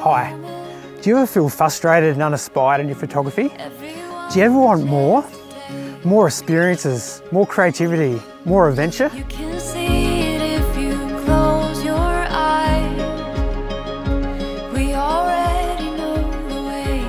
Hi. Do you ever feel frustrated and uninspired in your photography? Do you ever want more? More experiences, more creativity, more adventure? You can see it if you close your eyes. We already know the way.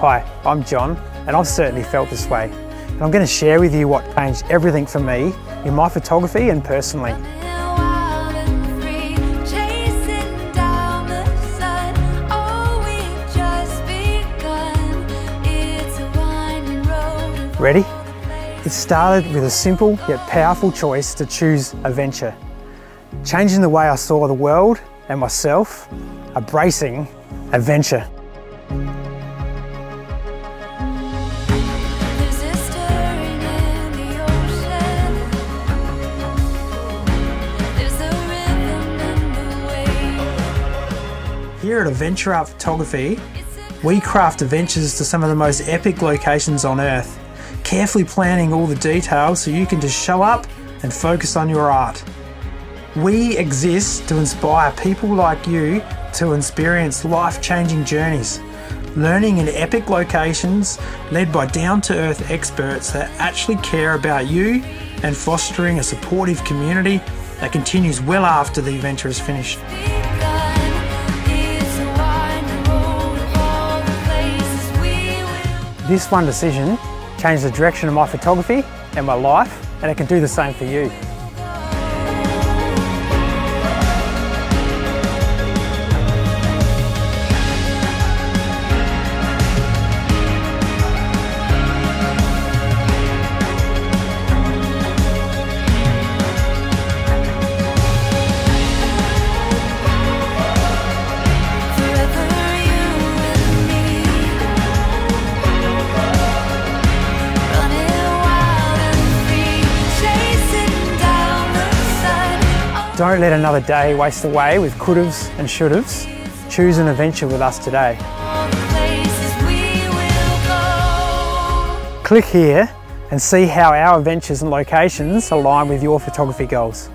Hi, I'm John, and I've certainly felt this way. And I'm going to share with you what changed everything for me in my photography and personally. Wild and free, chasing down the sun. Oh, we've just begun. It's a winding road. Ready? It started with a simple yet powerful choice to choose adventure. Changing the way I saw the world and myself, a bracing adventure. Here at Adventure Art Photography, we craft adventures to some of the most epic locations on earth, carefully planning all the details so you can just show up and focus on your art. We exist to inspire people like you to experience life changing journeys, learning in epic locations led by down to earth experts that actually care about you and fostering a supportive community that continues well after the adventure is finished. This one decision changed the direction of my photography and my life, and it can do the same for you. Don't let another day waste away with could'ves and should'ves. Choose an adventure with us today. Click here and see how our adventures and locations align with your photography goals.